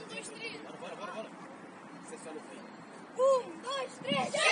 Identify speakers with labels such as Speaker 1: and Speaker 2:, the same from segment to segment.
Speaker 1: um, dois, três. Bora, bora, bora, bora. Você só no fim. Um, dois, três, já!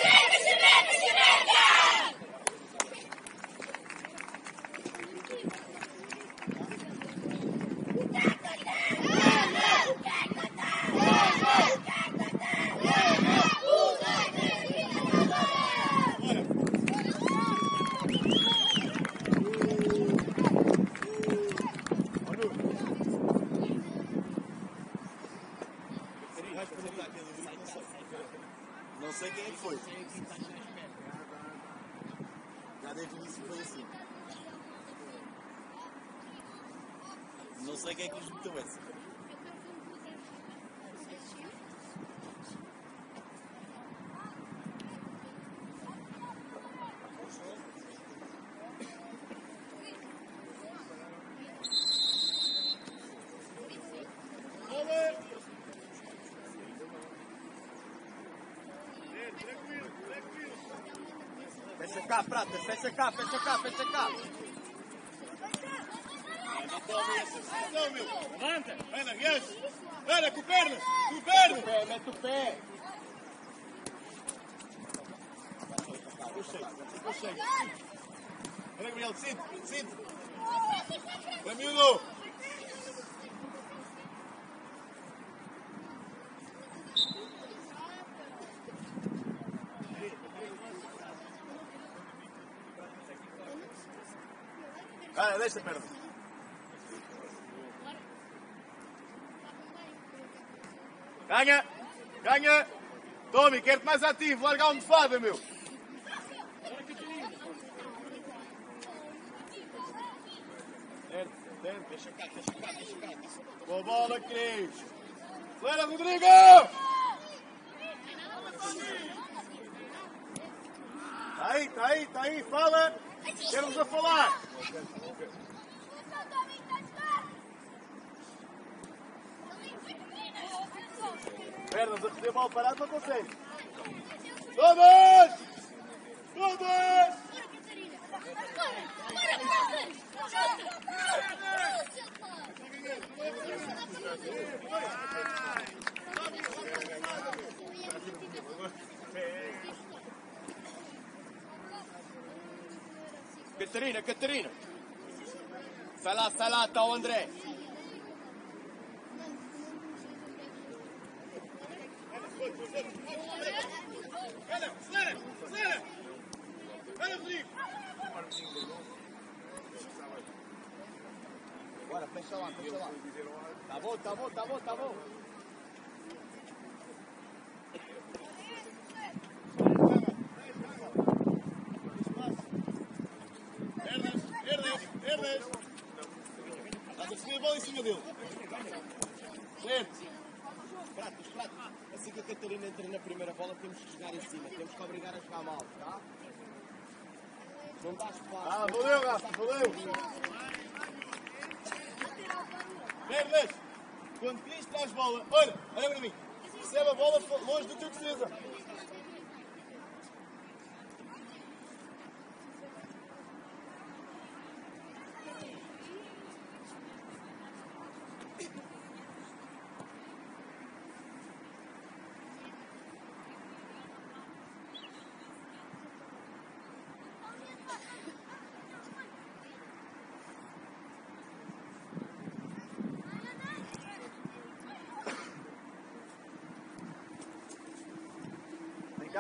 Speaker 1: Cá, Prata, fecha cá, fecha cá, fecha cá.
Speaker 2: Levanta!
Speaker 3: Ana, yes! Ana, com pernas! Com pernas!
Speaker 1: Pé, mete o pé.
Speaker 3: Ana, Gabriel, sente, sente! Vai, deixa a perna. Ganha! Ganha! Tommy, quero-te mais ativo, larga um de fada, meu! Deixa cá, deixa cá, deixa cá. Boa bola, Cris! Acelera, Rodrigo! Tá aí, tá aí, tá aí, fala! Quero-vos a falar! Parada, não consegue. Todas! Todas!
Speaker 1: Catarina, Catarina. Sai lá, sai lá, está o André.
Speaker 3: Ana, acelera! Acelera! Ana, Rodrigo!
Speaker 1: Fecha lá, fecha lá. Tá bom, tá bom, tá bom, tá bom.
Speaker 3: Pernas, pernas, pernas! Estás a receber a bola em cima dele. Certo.
Speaker 1: Pratos, pratos. Assim que a Catarina entra na primeira bola, temos que jogar em cima. Temos que obrigar a jogar mal, tá? Não dá espaço.
Speaker 3: Ah, valeu, Rafa, valeu! Pernas! Quando Cris traz bola, olha, olha para mim. Recebe a bola longe do teu defesa.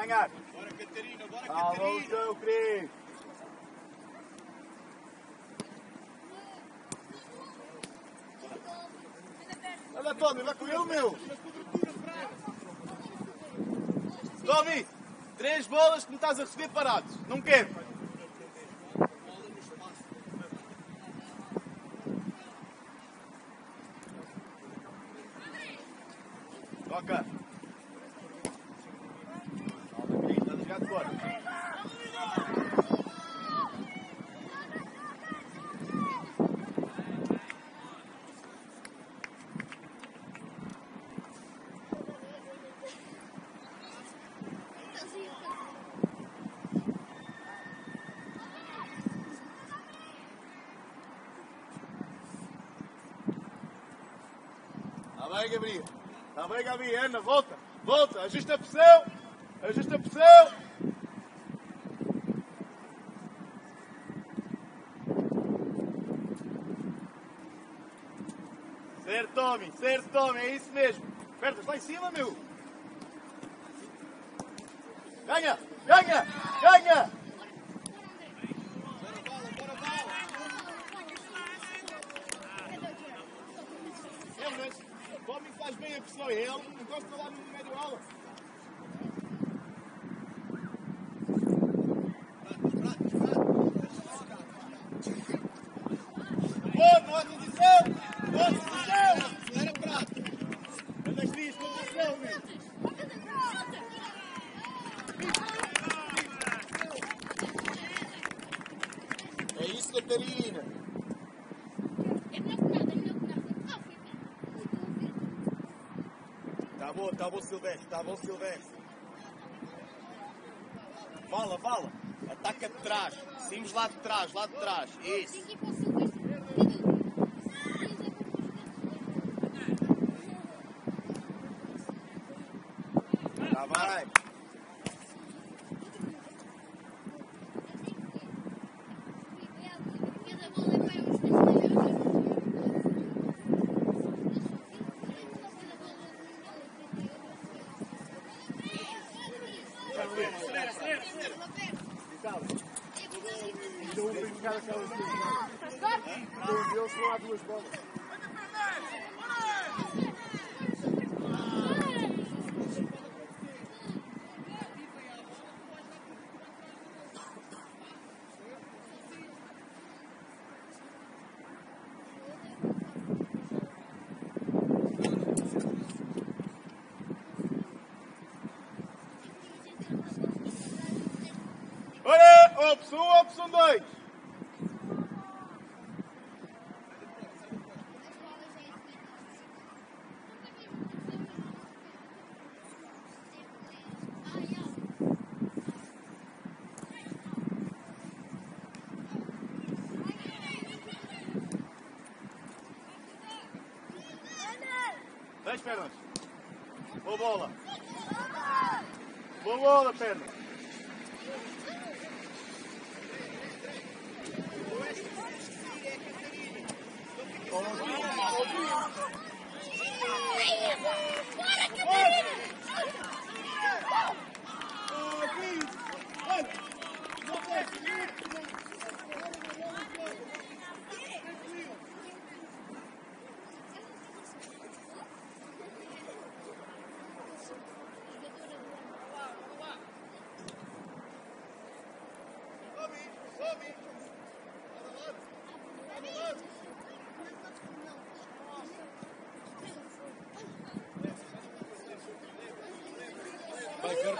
Speaker 3: Ganhar.
Speaker 1: Bora, Catarina, bora,
Speaker 3: Calma o teu, Cris. Olha, Tommy, vai com ele, meu. Tommy, três bolas que me estás a receber parados. Não quero. Toca. Calma, Cris, estás a jogar de fora. Bem, Gabriel. Está bem, Gabi. Ana, volta. Volta. Ajusta a pressão. Ajusta a pressão. Certo, Tommy. Certo, Tommy. É isso mesmo. Perdas lá em cima, meu. Ganha. Ganha. Ganha. Perdas. Tommy faz bem a pressão. Ele encosta lá no meio da aula. Boa, não há condição. Boa, É isso, Catarina.
Speaker 2: É melhor que nada, é melhor que nada. Ah, foi bem.
Speaker 3: Tá bom, Silvestre. Tá bom, Silvestre. Fala, fala. Ataca de trás. Simos lá de trás, lá de trás. Isso.
Speaker 2: Tem que ir para o Silvestre.
Speaker 3: Tá, vai. Então, vem buscar aquelas duas bolas. Então, um deles não há duas bolas. Olha, opção 1, opção 2. Dez pernas. Boa bola. Boa bola, perna.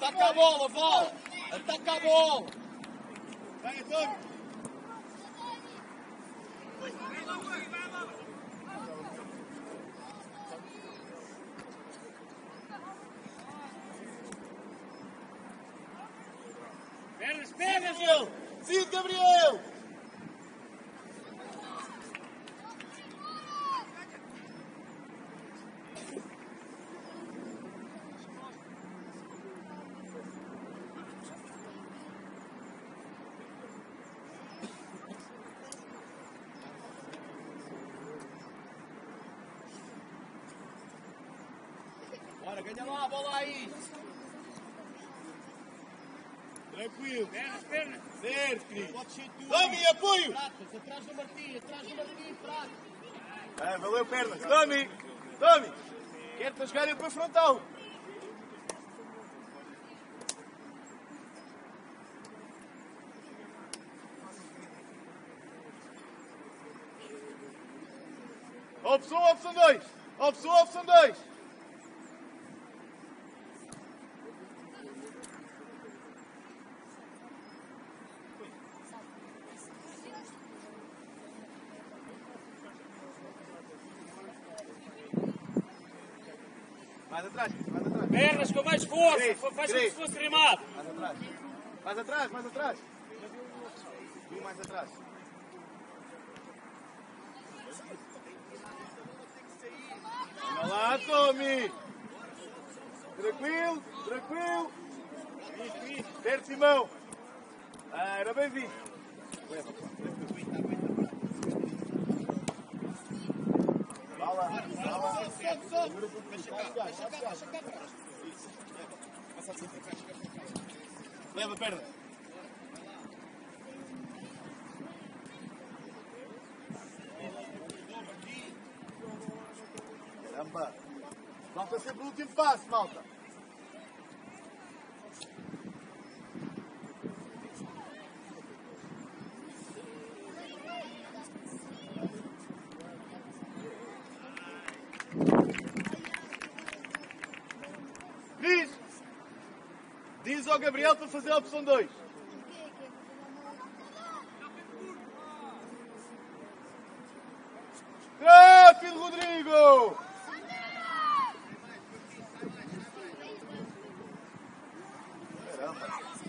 Speaker 1: Ataca a bola, bola. Ataca a bola.
Speaker 3: Vai, Antônio.
Speaker 4: Pernas,
Speaker 1: Sim,
Speaker 4: pernas!
Speaker 1: Gabriel. Sim, Gabriel. Bora, ganha lá a bola aí.
Speaker 3: Tranquilo.
Speaker 4: Pernas, pernas!
Speaker 3: Tome, apoio.
Speaker 1: Atrás do Martim, atrás do Martim, pratas.
Speaker 3: É, valeu, pernas. Tome. Tome. Quero-te a jogar para frontal. Opção, opção 2. Opção, opção 2. Mais atrás, mais atrás.
Speaker 4: Pernas com mais força! Faz como se fosse rimado!
Speaker 3: Mais atrás. Mais atrás, mais atrás. E mais atrás. Olha lá, Tommy. Tranquilo, tranquilo. Certo, Simão. Ah, era bem visto. Vai lá, vai lá.
Speaker 1: Sobe, sobe. Deixa cá, deixa cá, deixa cá.
Speaker 3: Leva, perda. Caramba. Falta sempre o último passo, malta. Ao Gabriel para fazer a opção 2. Ah, filho Rodrigo!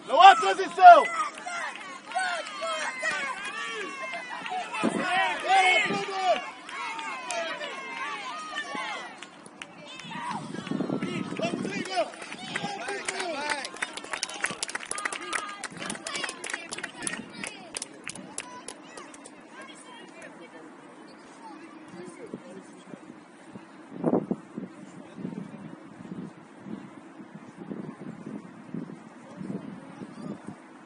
Speaker 3: Não há transição! Era tudo! Vai, Rodrigo!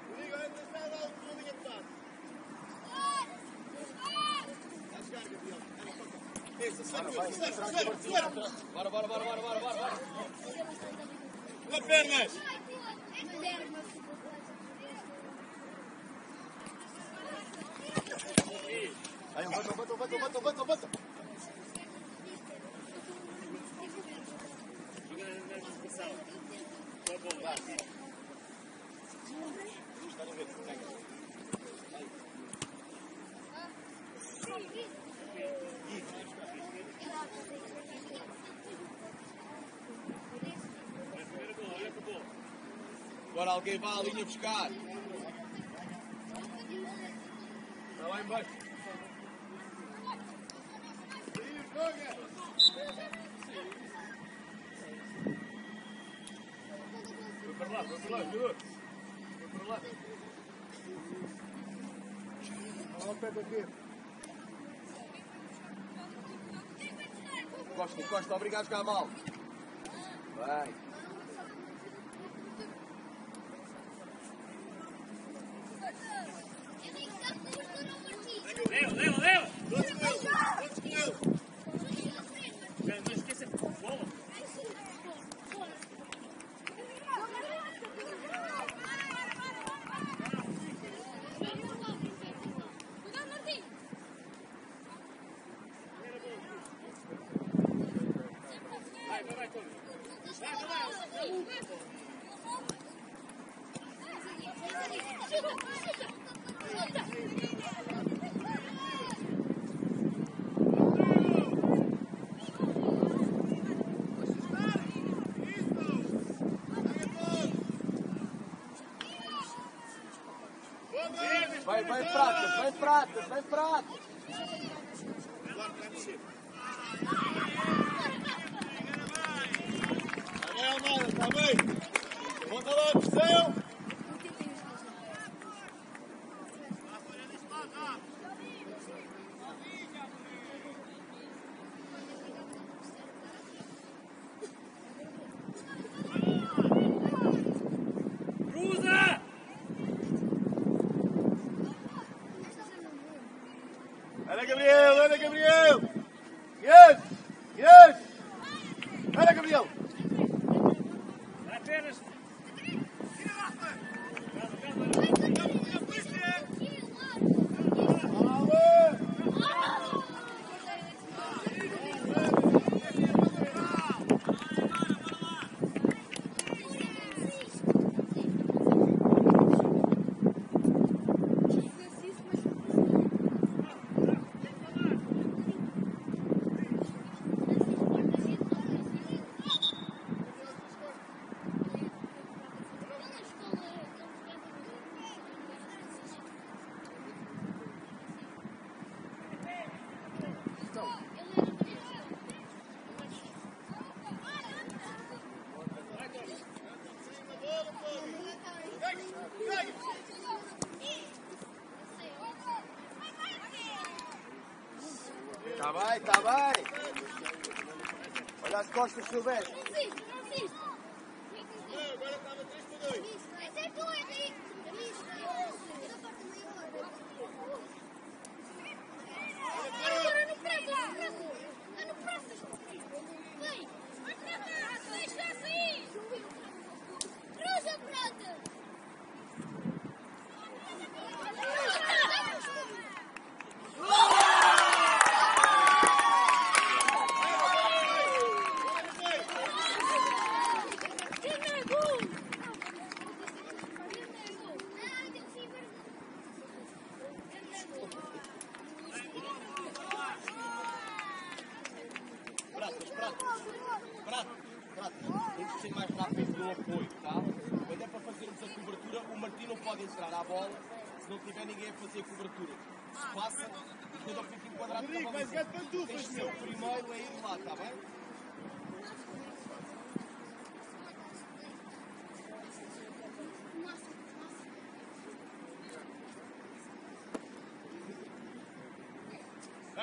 Speaker 3: Rodrigo, entra, sai lá, última linha de passe. Vai chegar, Gabriel. Isso, acelera, acelera, acelera, acelera.
Speaker 1: Bora, bora, bora, bora, bora, bora. bora.
Speaker 3: Lá pernas! Aí, bota, bota, bota, bota, bota, bota.
Speaker 2: Joga na discussão. Só bola.
Speaker 3: Está no vento, ganha.
Speaker 2: Primeira bola, olha para a bola.
Speaker 1: Agora alguém vai à linha buscar. Está lá embaixo.
Speaker 3: Foi para lá, foi para lá, jogador. Foi para lá. Olha o pé daqui.
Speaker 1: Costa, Costa, obrigado a jogar mal. Vai.
Speaker 2: Leva, leva, leva.
Speaker 3: Todos com ele, todos com ele.
Speaker 2: Já não esqueça a bola. Vai, vai, vai, Tony.
Speaker 1: Vai, pratas, vai pratas, vai pratas.
Speaker 3: Vai, Almada, está bem? Monta lá a pressão.
Speaker 2: Cruza!
Speaker 3: Olha, Gabriel, olha, Gabriel. Yes, yes. Olha, Gabriel.
Speaker 2: Vai, pernas.
Speaker 3: Vamos.
Speaker 1: Está bem, está bem. Olha as costas, Silvestre.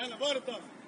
Speaker 3: Vai, bora, Tom.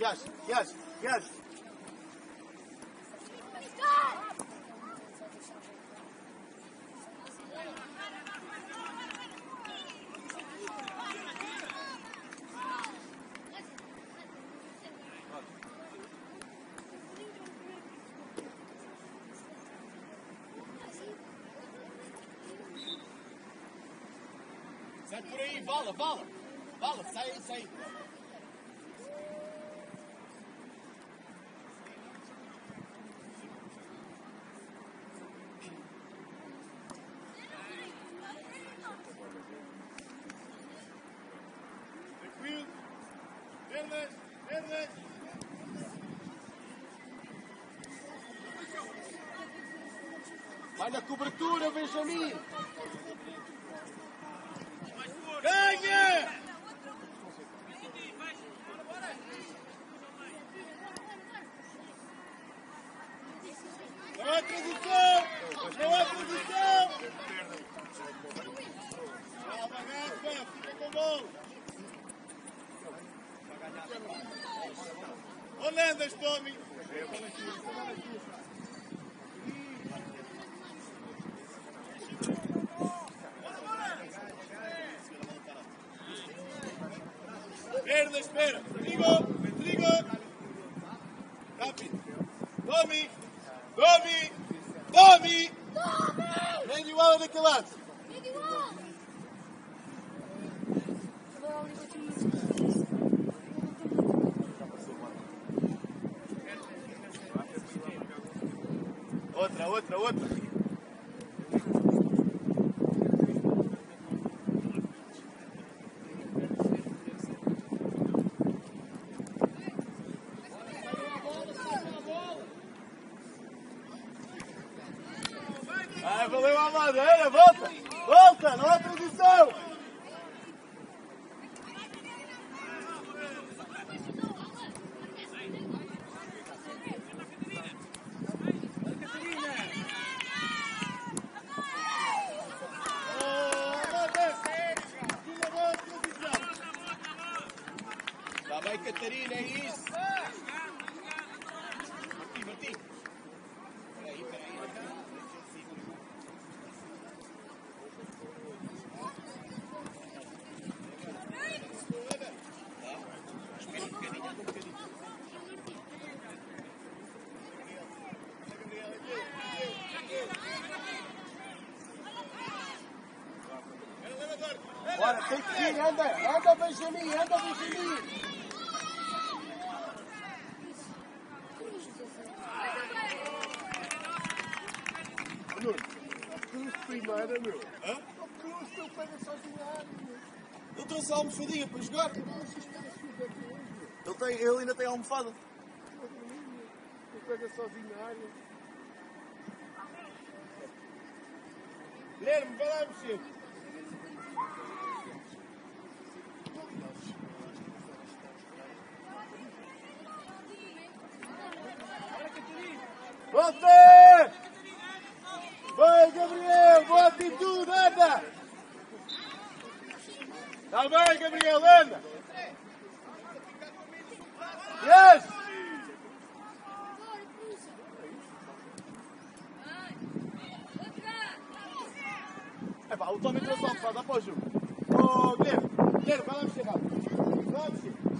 Speaker 1: Yes, yes, yes.
Speaker 3: Vala, vala. Vala, Say, say. Vai
Speaker 1: da copertura, Benjamin!
Speaker 3: espera.
Speaker 1: Tem anda, anda, Benjamin, anda, Benjamin.
Speaker 3: Nuno, cruz teu pé é. Ele
Speaker 1: trouxe a almofadinha para jogar. Ele, tem, ele ainda tem a almofada.
Speaker 3: Ele pega sozinho na área.
Speaker 1: Guilherme, vai lá mexer.
Speaker 3: Você! Vai, Gabriel! Boa atitude! Anda! Está bem, Gabriel! Anda! Yes! É pá, o Tommy trouxe a almofada, dá para o Júlio. Oh, Guilherme! Guilherme, vai lá mexer rápido! Vai lá mexer!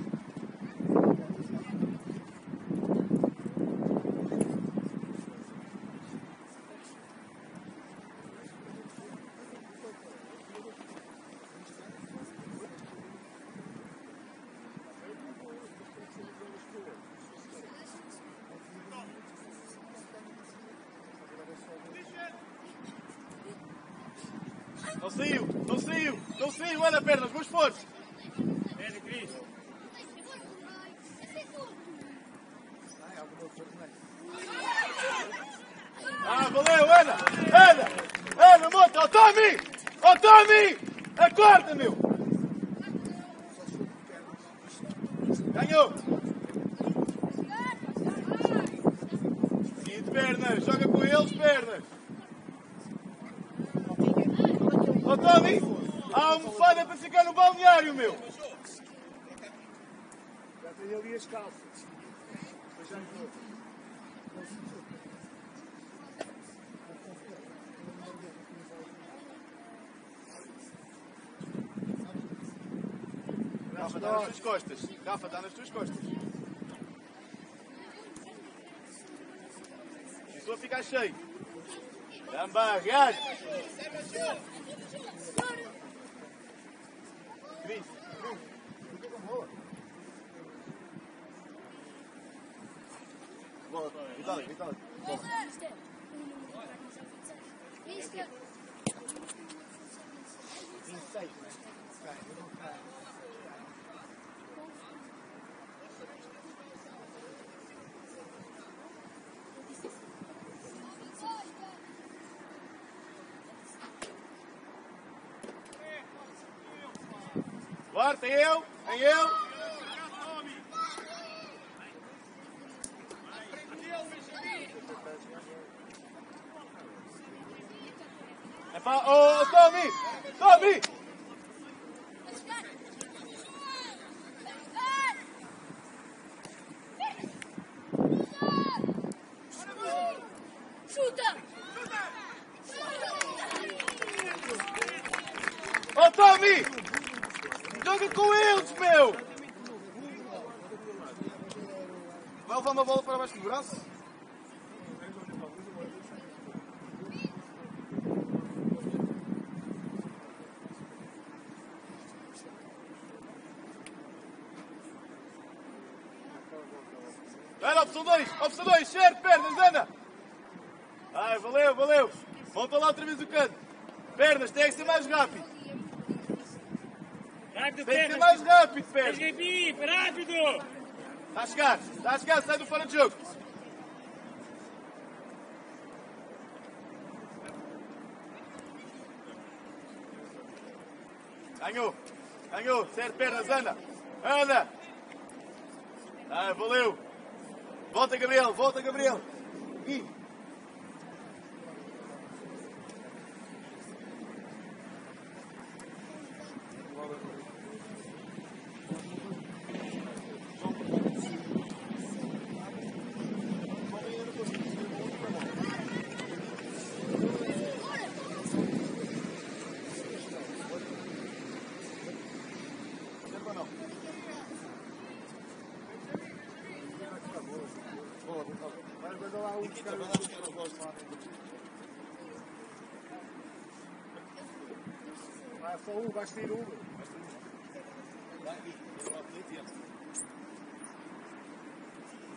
Speaker 3: Meu! Ganhou! Seguinte, pernas! Joga com eles, pernas! Ó, Tommy! Há almofada para ficar no balneário, meu!
Speaker 5: Já tenho ali as calças. Mas já não
Speaker 3: Rafa, está nas tuas costas. Rafa, está nas tuas costas. Estou a ficar cheio. Gajo. Cris. Bola, Vitória, Vitória. Bola. Bora, tem eu, tem eu. 2, opção 2, certo, pernas, Ana! Ai, valeu, valeu! Volta lá outra vez o canto. Pernas, tem que ser mais rápido.
Speaker 4: Rápido,
Speaker 3: Tem que ser mais rápido, pernas.
Speaker 4: Rápido.
Speaker 3: Está a chegar, está a chegar, sai do fora de jogo. Ganhou, ganhou, certo, pernas, anda, anda. Ah, valeu. Volta, Gabriel, volta, Gabriel.
Speaker 5: Ah, só um, vais sair um.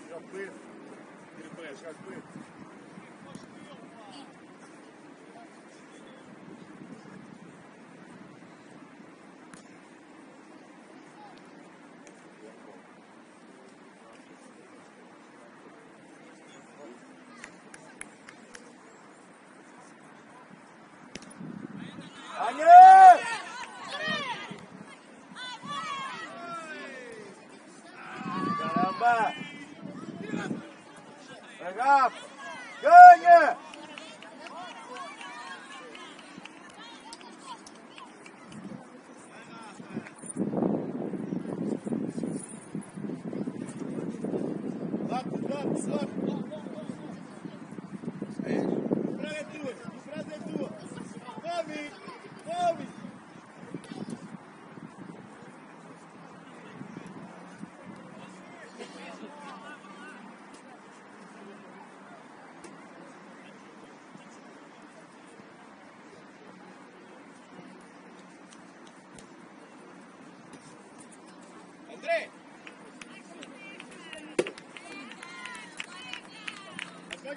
Speaker 5: Já foi. Tira para já foi.
Speaker 3: Ganhou! Caramba! Agafa! Ganha! Stop. Frase é tua. A frase é tua. Come. Come.
Speaker 1: André!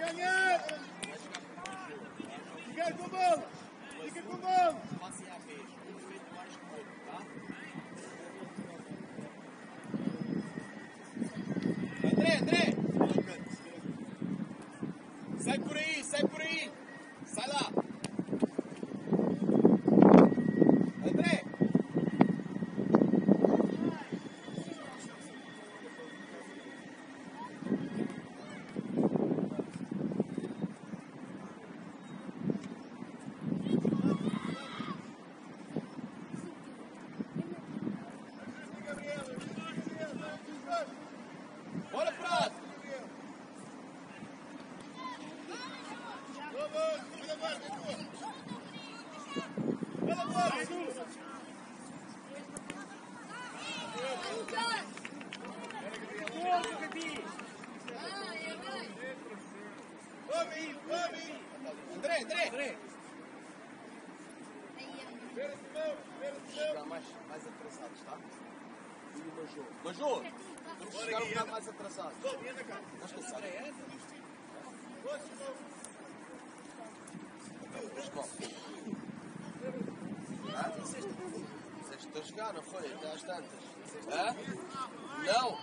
Speaker 3: Vai ganhar. Fica com a bola. Fica com a bola.
Speaker 1: Passem à vez. Um feito mais que o outro, tá? André, André! Sai por aí, sai por aí! Sai lá! André! Bora, Prato! André, André! Chegar mais, mais atrasados, tá? E o Major. Major! Vamos chegar um bocado mais atrasados. Estás cansado? Ah, disseste para jogar, não foi? Até às tantas. Hã? Não!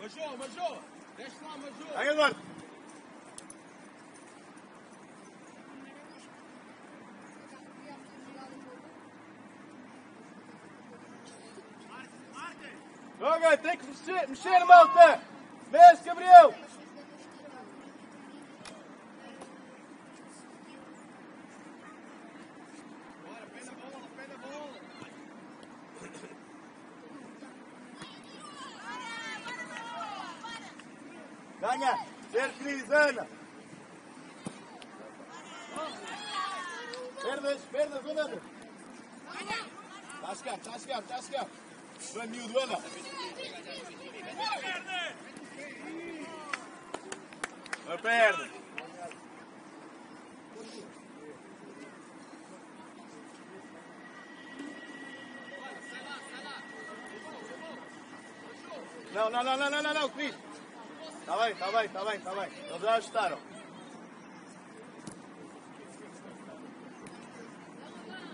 Speaker 1: Major, Major! Deixa lá, Major!
Speaker 3: Vai, Eduardo. Joga, tem que mexer, mexer malta! Mexe, Gabriel!
Speaker 1: Bora, pé na bola, pé na bola!
Speaker 3: Ganha! Ser Cris, Ana! Perdas, perdas, Ana!
Speaker 1: Está a chegar, está a chegar, está a chegar! Vai, miúdo, Ana!
Speaker 3: Uma perna! Não, não, não, não, não, Cris! Está bem, está bem, está bem, está bem. Eles já ajustaram.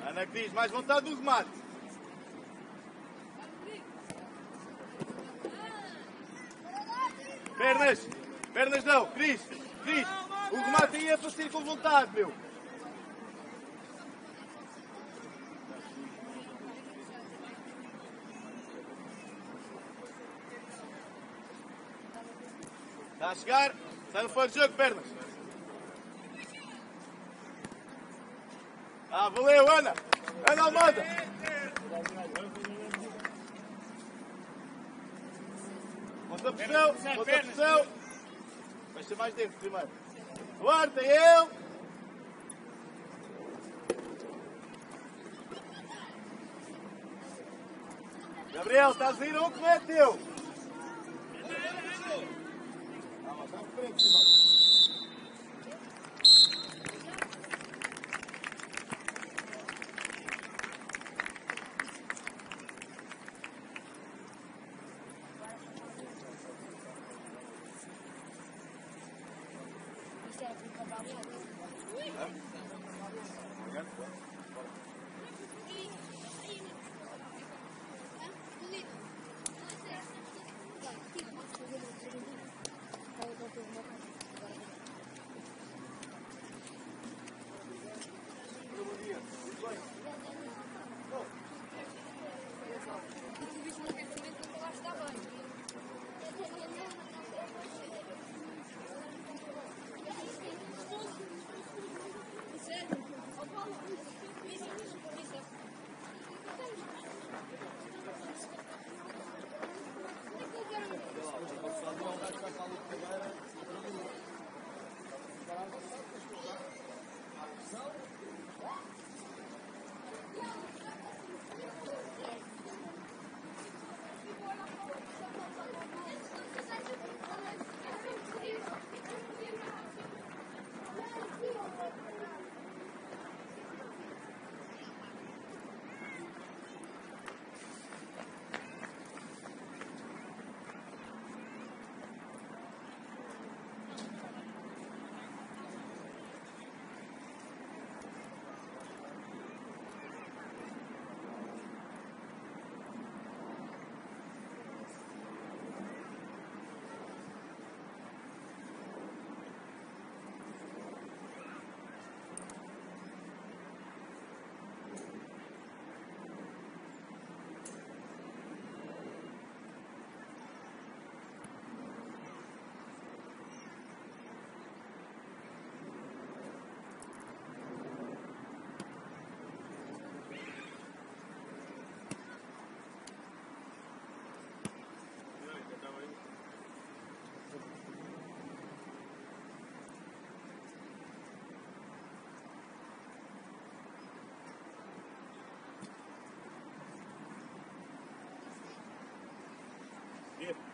Speaker 3: Ana Cris, mais vontade do remate. Pernas! Pernas não! Cris! Cris! O remate aí é para ser com vontade, meu! Está a chegar? Sai no fora de jogo, pernas! Ah, valeu, Ana! Ana Almada! Outra pressão, outra pressão. Vai ser mais dentro primeiro. Guarda, eu. Gabriel, estás a ir um que é teu. きまっ
Speaker 2: た。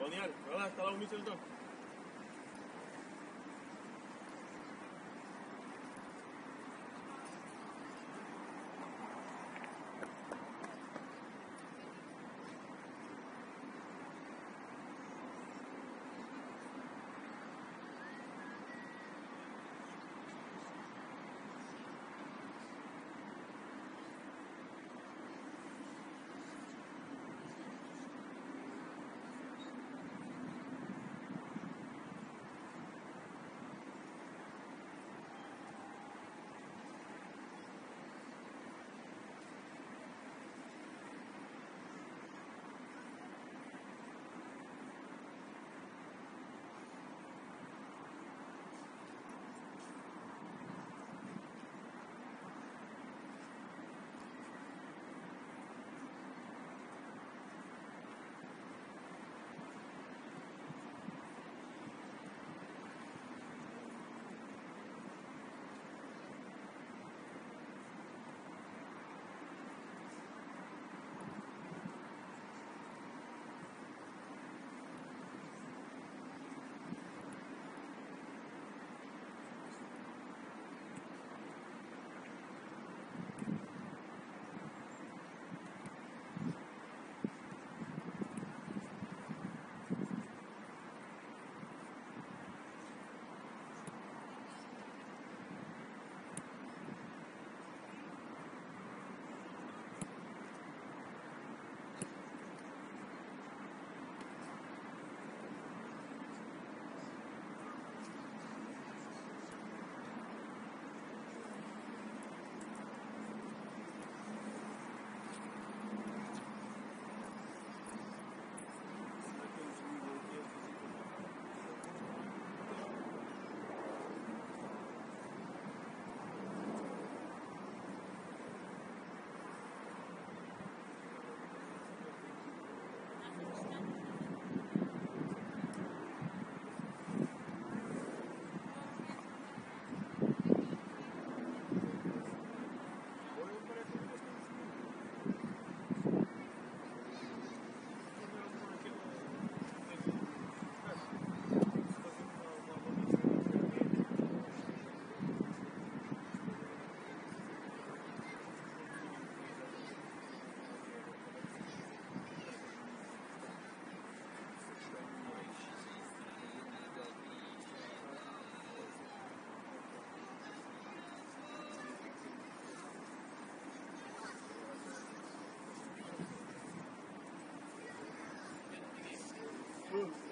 Speaker 4: Hier, balneário. Vai lá, está lá o Mitchell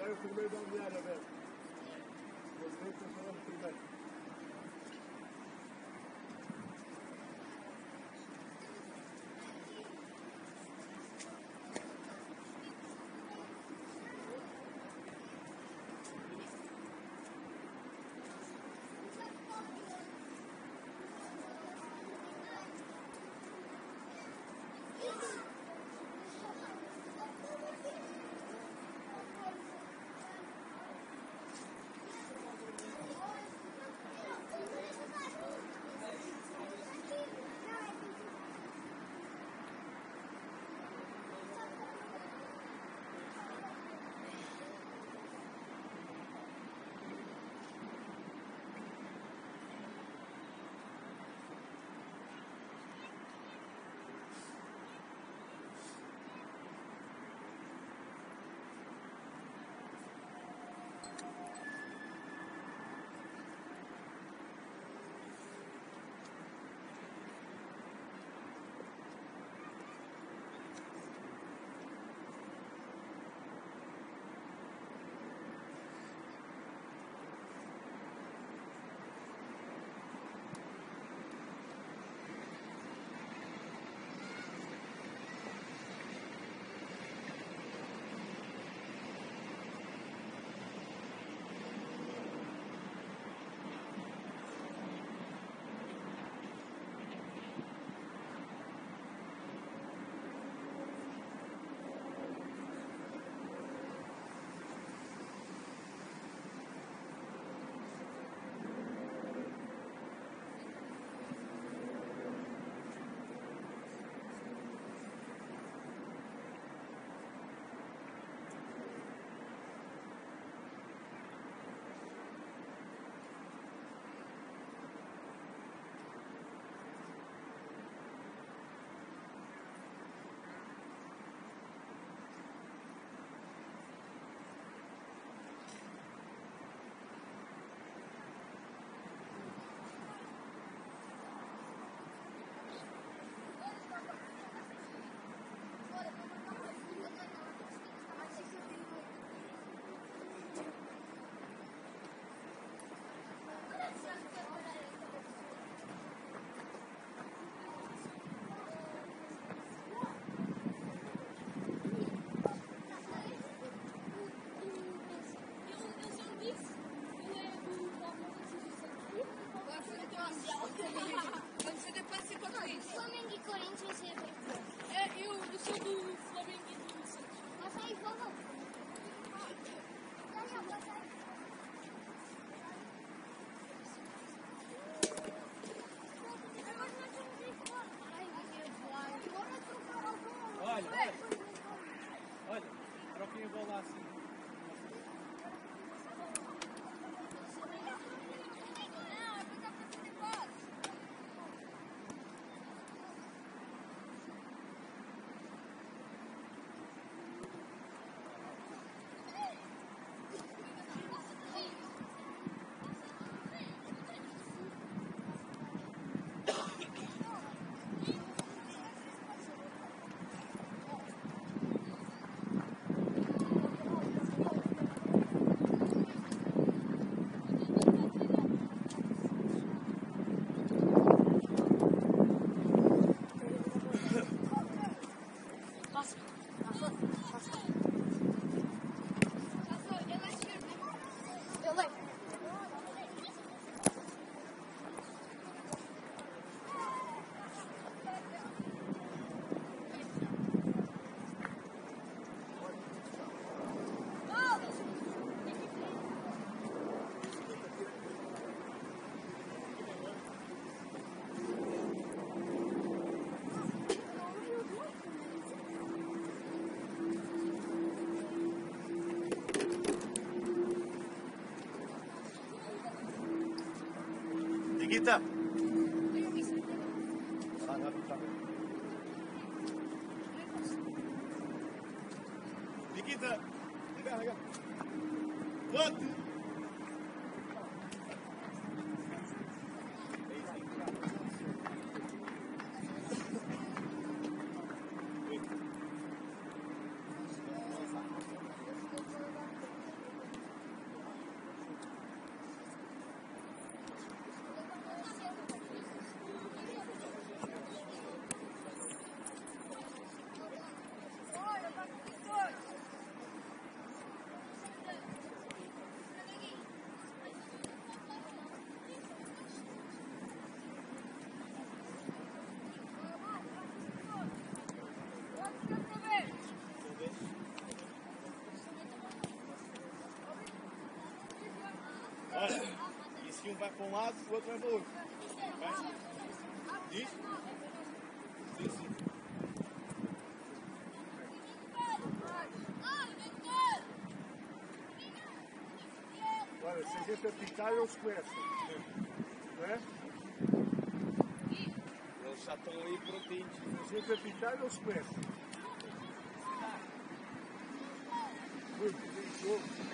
Speaker 4: então.
Speaker 6: Bruno, pega o primeiro É, eu, sou do Flamengo e do Mas aí, vamos.
Speaker 3: Nikita. Nikita. Legal, legal. Vote. Olha, e se um vai para um lado, o outro vai para o outro. Vai? Diz? Sim, sim.
Speaker 5: Olha, se a gente apitar, eles conhecem. Não é?
Speaker 1: Eles já estão aí prontinhos.
Speaker 5: Se a gente apitar, eles conhecem. Muito bem, jogo.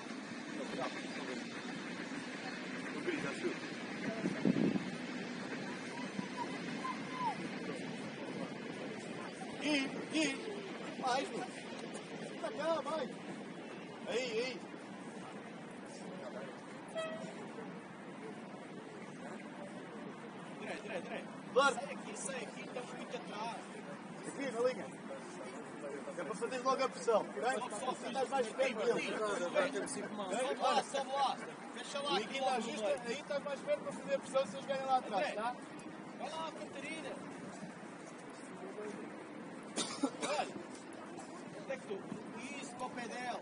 Speaker 3: E, e, mais, mano. Pra cá, vai. Aí, aí.
Speaker 1: Direito, direito, direito.
Speaker 3: Bora.
Speaker 1: Sai aqui, sai aqui, estamos muito atrás.
Speaker 3: Aqui, na linha. Fazer logo a pressão, ok? Estás mais perto dele.
Speaker 1: Lá, sobe lá. Fecha lá.
Speaker 3: E aqui aí estás mais perto para fazer a pressão se eles ganham lá atrás, tá?
Speaker 1: Vai lá, Catarina. Olha. Onde é que tu? Isso, para o pé dela.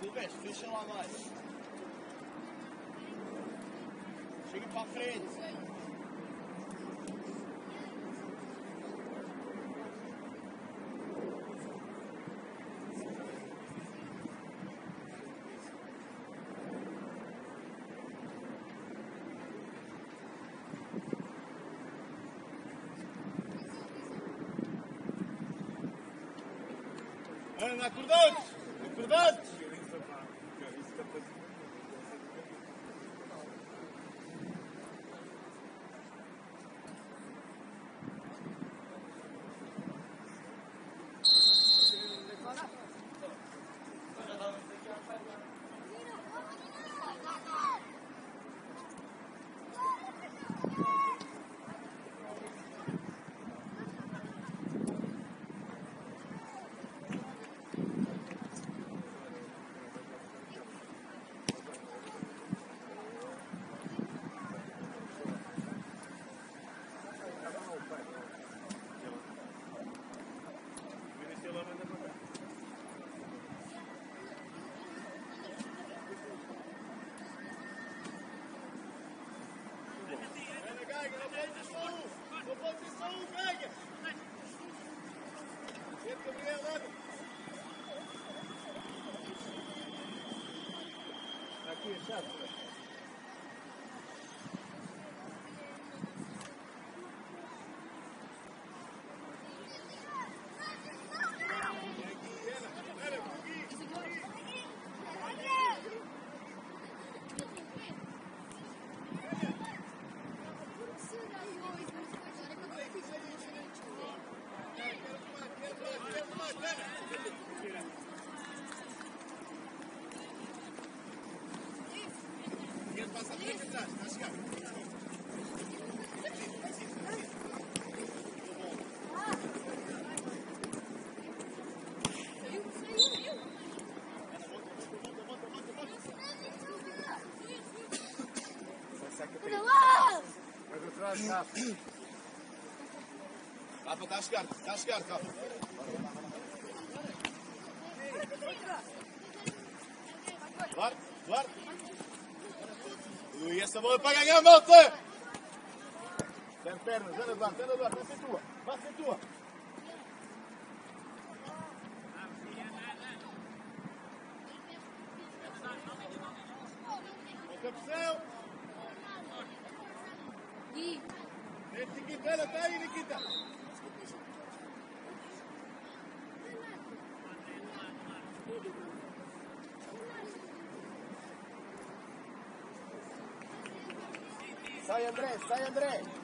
Speaker 1: Silvestre, fecha lá mais. Chega para a frente.
Speaker 3: Ana, acordados!
Speaker 5: Yeah. Atrás, Rafa.
Speaker 3: Rafa, está a chegar, está a chegar, Rafa. Duarte, Duarte. Ui, essa bola é para ganhar, malta! Tem pernas, Duarte, anda Duarte, vai ser tua, ser tua. Muita pressão. Nikita, está aí, Nikita.
Speaker 1: Sai André, sai André.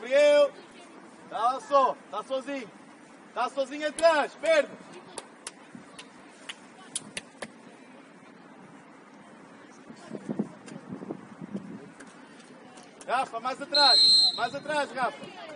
Speaker 3: Gabriel. Tá só, tá sozinho. Tá sozinho atrás, pernas. Rafa, mais atrás. Mais atrás, Rafa.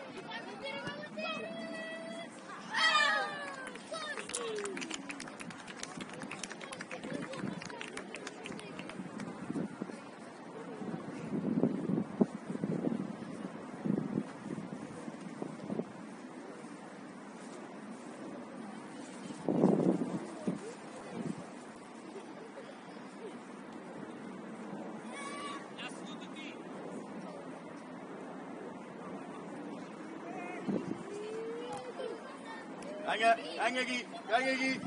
Speaker 3: Ganha, ganha aqui,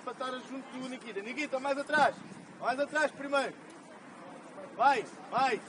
Speaker 4: Para, estar junto do Nikita. Nikita, mais atrás. Mais atrás primeiro. Vai, vai.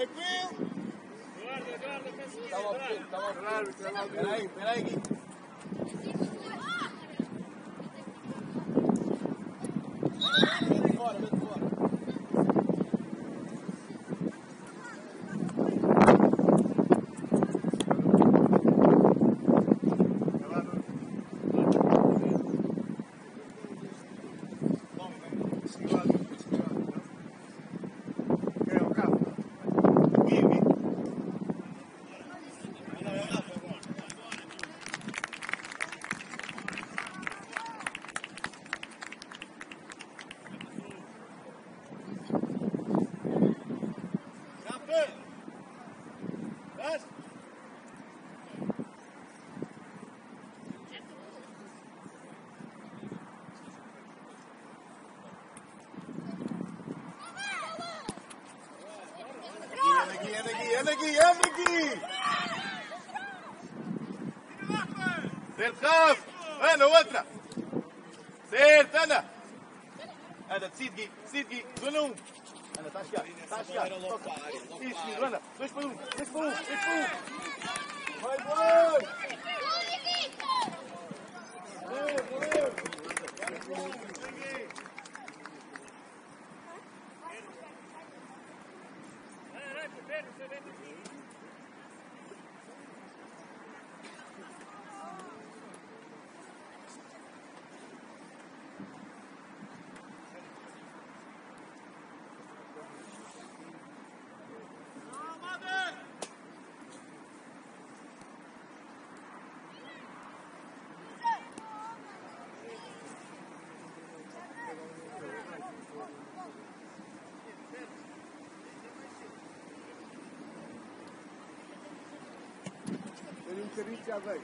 Speaker 4: Estamos aquí, estamos aquí. Espera ahí, espera
Speaker 3: ahí.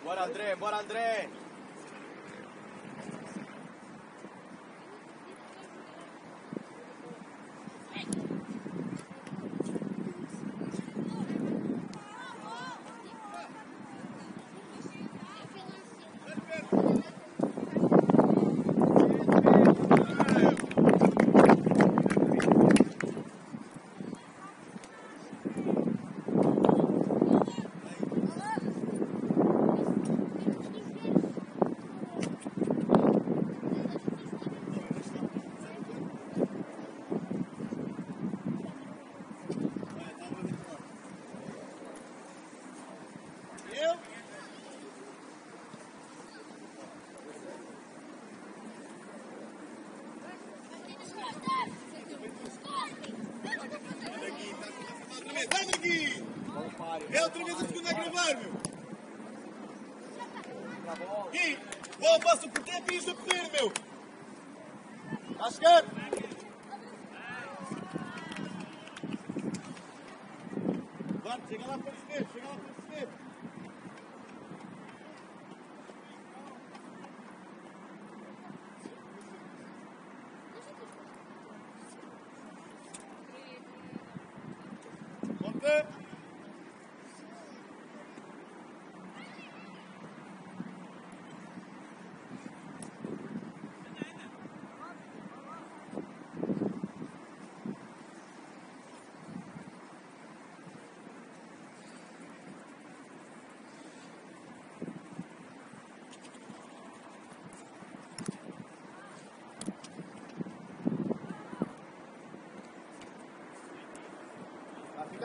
Speaker 3: Buon Andrea, buon
Speaker 1: Andrea!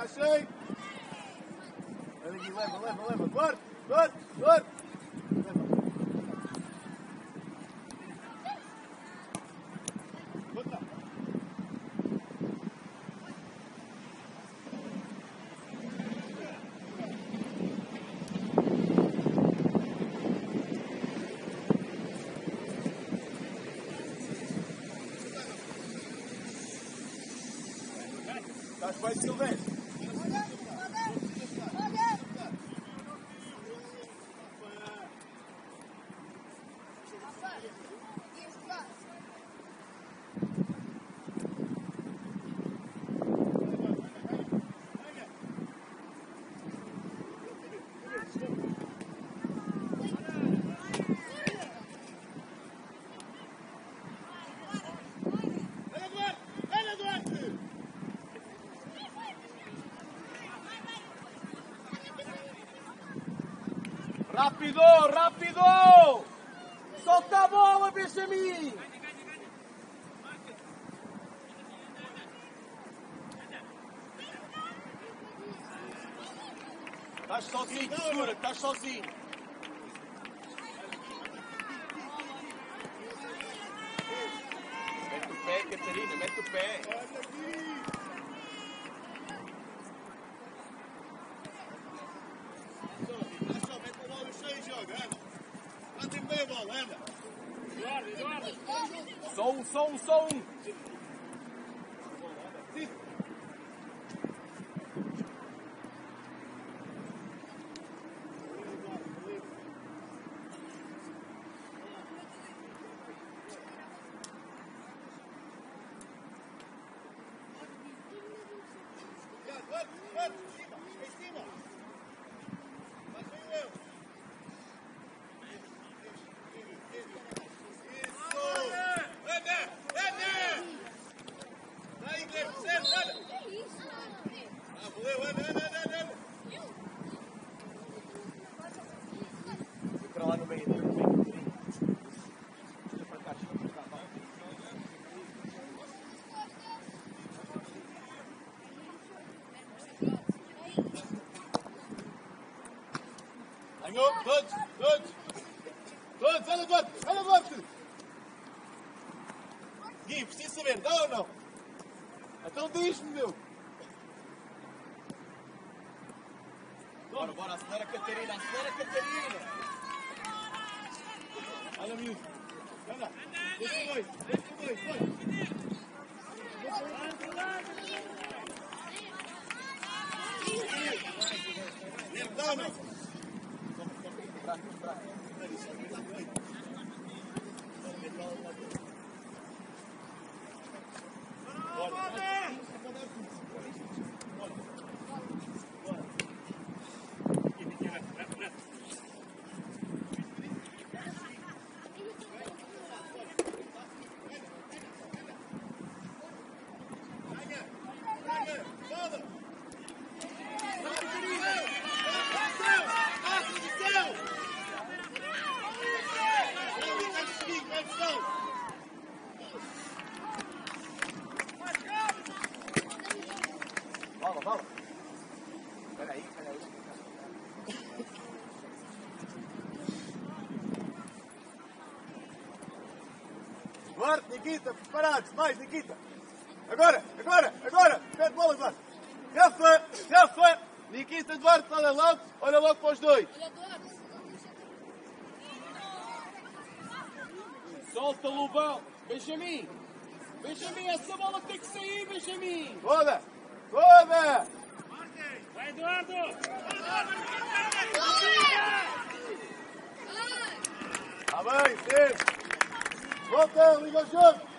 Speaker 1: Cheio. Olha aqui, leva, leva, leva. Duarte, Rápido, rápido! Solta a bola, Benjamin! Estás sozinho, segura, estás sozinho. Mete o pé, Catarina, mete o pé.
Speaker 3: Olha só, mete a bola no chão e joga, anda. Mantém bem a bola, anda.
Speaker 2: Eduardo, Eduardo.
Speaker 1: Só um, só um, só um.
Speaker 3: Duarte, Duarte, em cima, em cima. Mas vem eu. Isso! Anda, anda! Vai, Guilherme, certo, anda! Ah, valeu, anda, anda, anda, anda!
Speaker 1: Para lá no meio, no meio, no meio. Chuta para cá, chuta para cá, vai.
Speaker 3: Todos, todos! Todos, anda, Duarte, anda, Duarte! Gui, preciso saber, dá ou não? Então diz-me, meu!
Speaker 1: Bora, bora, acelera Catarina, acelera Catarina!
Speaker 3: Olha, miúdo. Anda. Deixa o dois. Deixa o dois. Dois. Guilherme, dá ou não? Ganha. Foda. Passa do céu. Vai seguir, vai seguir.
Speaker 1: Bola, bola! Espera aí, espera aí.
Speaker 3: Duarte, Nikita, preparados. Mais, Nikita. Agora, agora, agora. Pede bola, Duarte. Já foi, já foi. Nikita, Duarte, olha logo. Olha logo para os dois.
Speaker 1: Solta o Lobão! Benjamin! Benjamin, essa bola tem que sair, Benjamin!
Speaker 3: Toda. Toda.
Speaker 2: Vai, Eduardo.
Speaker 3: Está bem, sim. Volta, liga o jogo. Olha,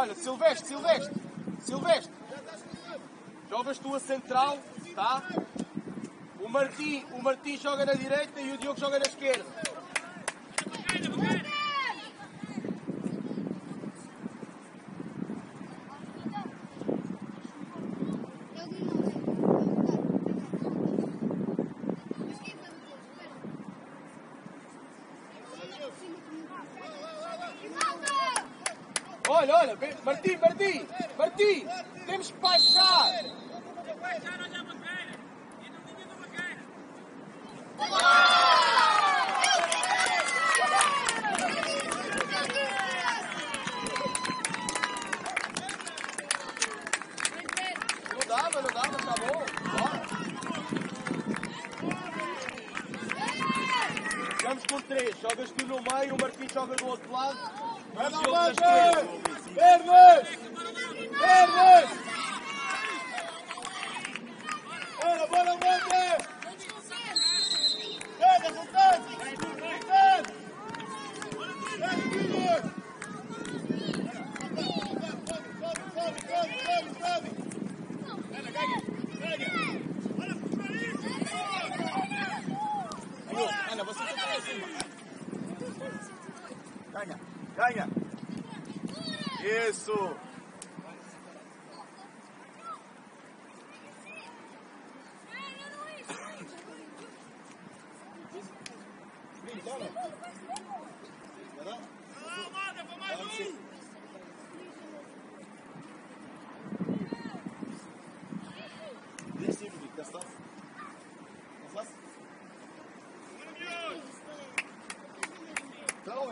Speaker 3: Olha, Silvestre, Silvestre, Silvestre. Jogas tu a central, tá? O Martim, o Martim joga na direita e o Diogo joga na esquerda.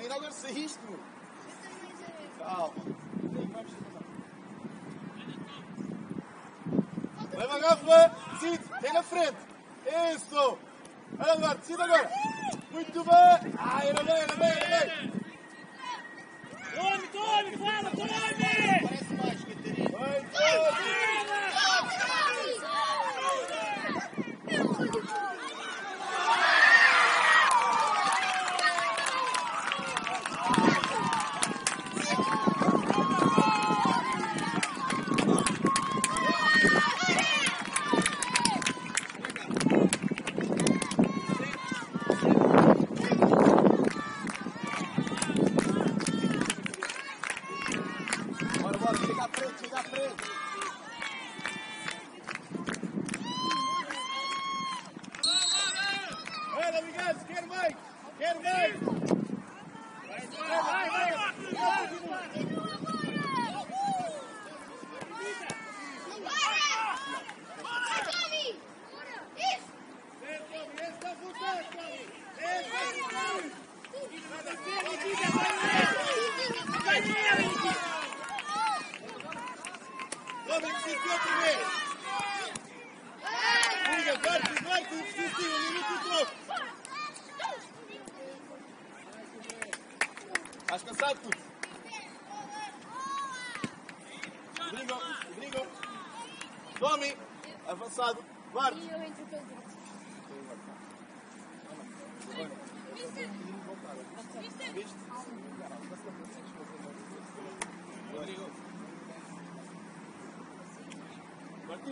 Speaker 1: Ainda agora saíste, meu. Calma. Leva a garrafa. Decide. É na frente. Isso. Agora, decide agora. Muito bem. Ah, era bem, era bem, era bem.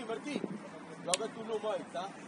Speaker 3: divertit. Joga tu no meio.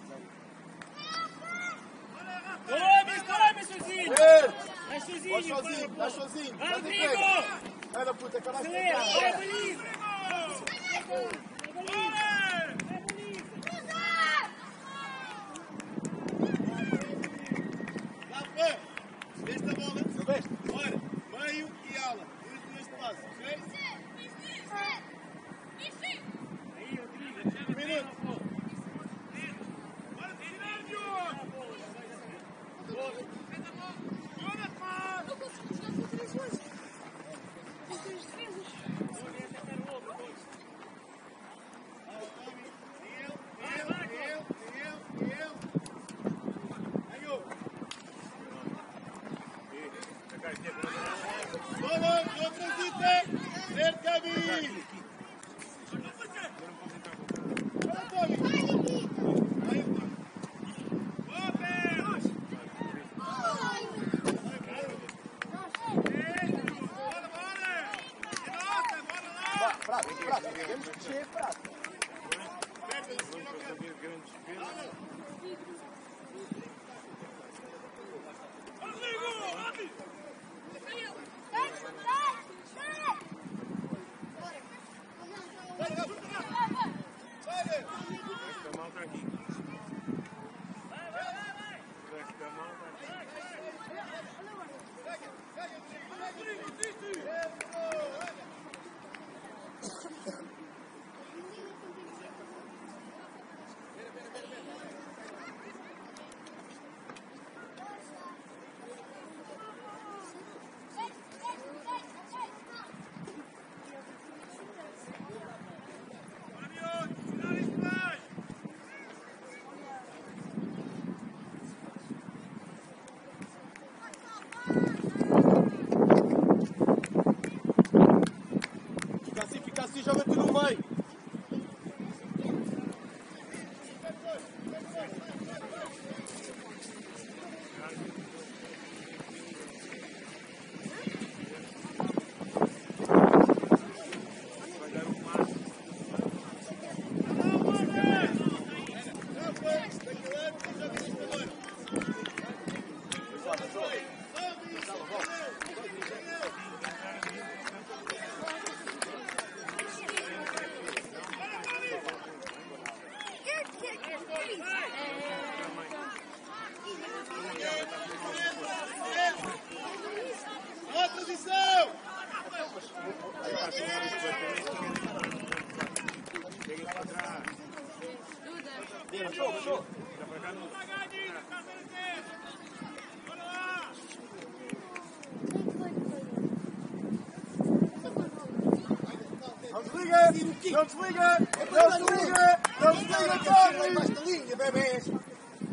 Speaker 3: desliga, não desliga, não desliga, não desliga, Carlos!
Speaker 5: Embaixo da linha, bebês!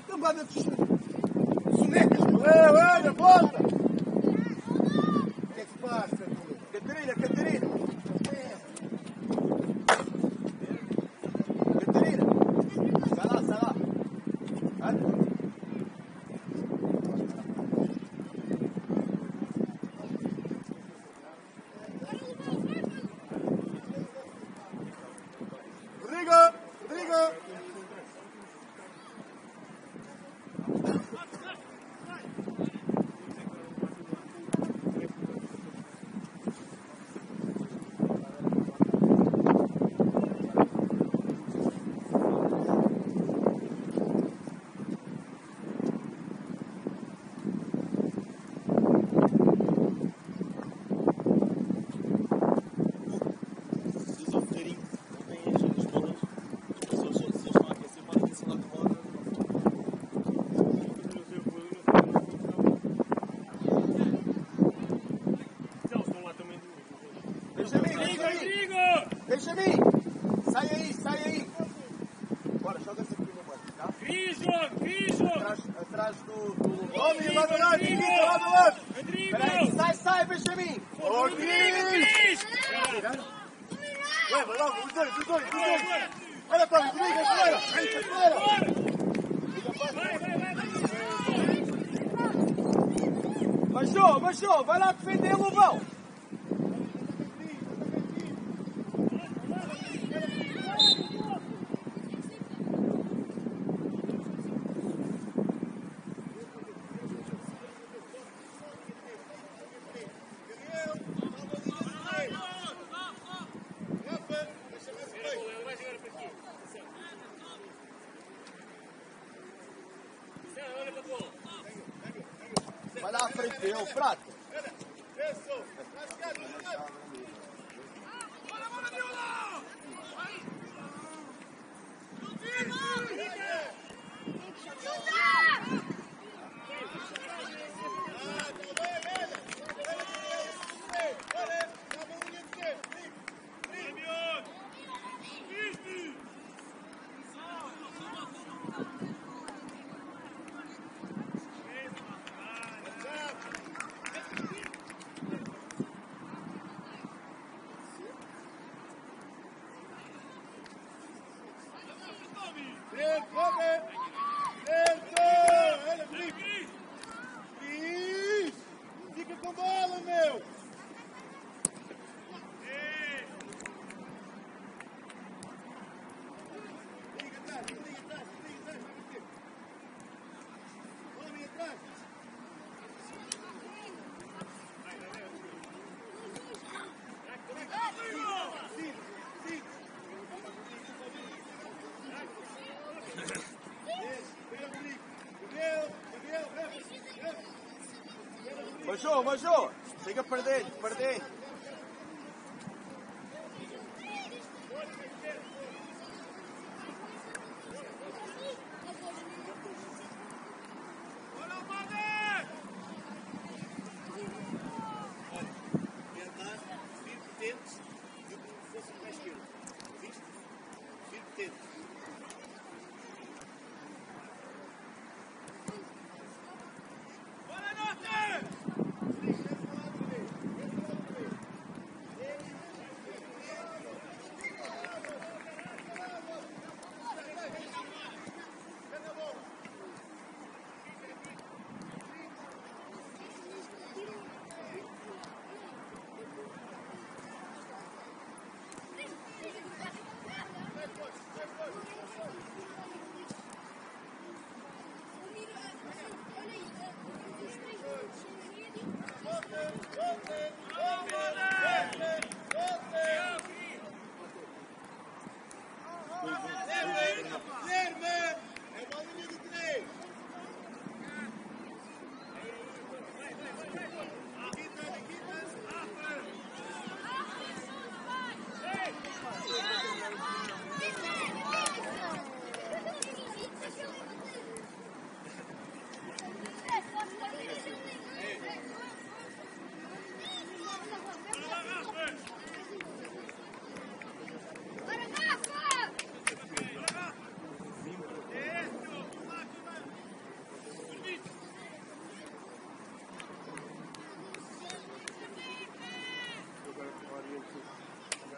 Speaker 5: Cambada de
Speaker 3: sonecas! Olha, olha, volta! Baixou, baixou.
Speaker 2: Chega a perder,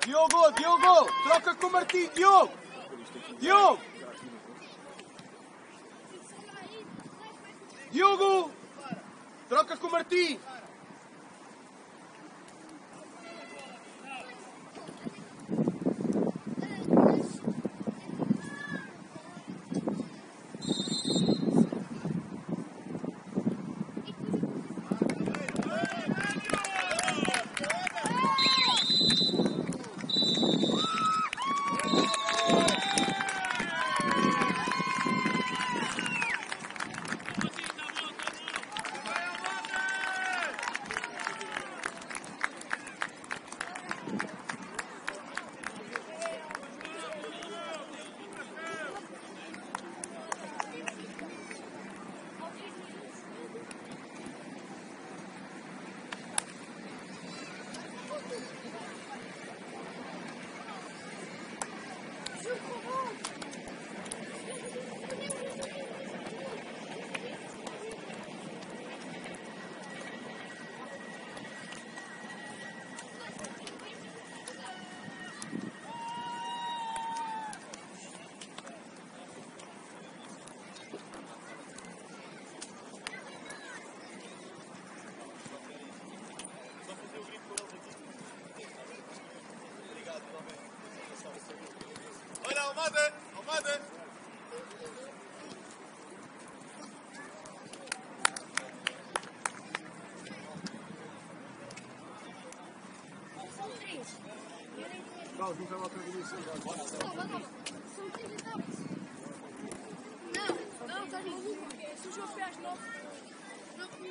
Speaker 2: Diogo, Diogo, troca com o Martim, Diogo. Diogo, Diogo, troca com o Martim. Olha, Almada, Almada.
Speaker 4: Não, não tem uma coisa disso.
Speaker 1: Não, não, tá maluco. Sujou os pés, não. Não, não